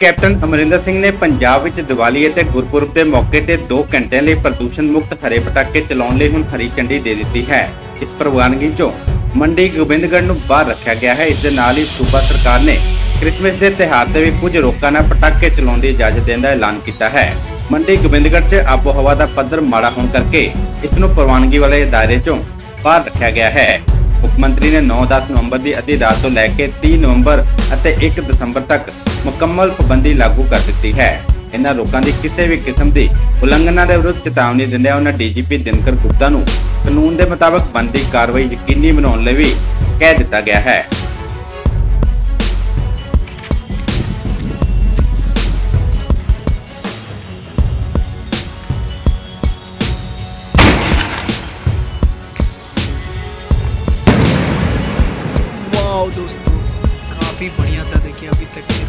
Captain Amarinder Singh ਨੇ ਪੰਜਾਬ ਵਿੱਚ ਦੀਵਾਲੀ ਅਤੇ ਗੁਰਪੁਰਬ ਦੇ ਮੌਕੇ ਤੇ 2 ਘੰਟਿਆਂ ਲਈ ਪ੍ਰਦੂਸ਼ਣ ਮੁਕਤ ਹਰੇ ਪਟਾਕੇ ਚਲਾਉਣ ਲਈ ਹੁਣ ਹਰੀ ਝੰਡੀ ਦੇ ਦਿੱਤੀ ਹੈ। ਇਸ ਪ੍ਰਵਾਨਗੀ 'ਚੋਂ ਮੰਡੀ ਗੋਬਿੰਦਗੜ੍ਹ ਨੂੰ ਬਾਹਰ ਰੱਖਿਆ ਗਿਆ ਹੈ। ਇਸ ਦੇ ਨਾਲ ਹੀ ਸੂਬਾ ਸਰਕਾਰ ਨੇ ਕ੍ਰਿਸਮਸ ਦੇ ਤਿਉਹਾਰ ਤੇ ਵੀ ਕੁਝ ਲੋਕਾਂ ਨਾਲ ਪਟਾਕੇ ਚਲਾਉਣ ਦੀ ਇਜਾਜ਼ਤ ਦੇਣ ਦਾ ਐਲਾਨ ਕੀਤਾ ਹੈ। ਮੰਡੀ ਗੋਬਿੰਦਗੜ੍ਹ 'ਚ ਆਬੋ ਹਵਾ ਦਾ ਪੱਧਰ ਮਾੜਾ ਹੋਣ ਕਰਕੇ ਇਸ ਨੂੰ ਪ੍ਰਵਾਨਗੀ ਵਾਲੇ ਦਾਇਰੇ 'ਚੋਂ ਬਾਹਰ ਰੱਖਿਆ ਗਿਆ ਹੈ। ਮੁੱਖ ਮੰਤਰੀ ਨੇ 9-10 ਨਵੰਬਰ ਦੀ ਅੱਧੀ ਰਾਤ ਤੋਂ ਲੈ ਕੇ 30 ਨਵੰਬਰ ਅਤੇ 1 ਦਸੰਬਰ ਤੱਕ ਮੁਕੰਮਲ ਪਾਬੰਦੀ ਲਾਗੂ ਕਰ ਦਿੱਤੀ ਹੈ। ਇਹਨਾਂ ਲੋਕਾਂ ਦੀ ਕਿਸੇ ਵੀ ਕਿਸਮ ਦੀ ਉਲੰਘਣਾ ਦੇ ਵਿਰੁੱਧ ਚੇਤਾਵਨੀ ਦਿੰਦਿਆਂ ਉਹਨਾਂ ਡੀਜੀਪੀ ਦਿਨਕਰ ਗੁਪਤਾ ਨੂੰ ਕਾਨੂੰਨ ਦੇ ਮੁਤਾਬਕ ਬਣਦੀ ਕਾਰਵਾਈ ਯਕੀਨੀ ਬਣਾਉਣ ਲਈ ਵੀ ਕਹਿ ਦਿੱਤਾ ਗਿਆ ਹੈ। वाओ दोस्तों काफी बढ़िया था देखिए अभी तक गिर रहा है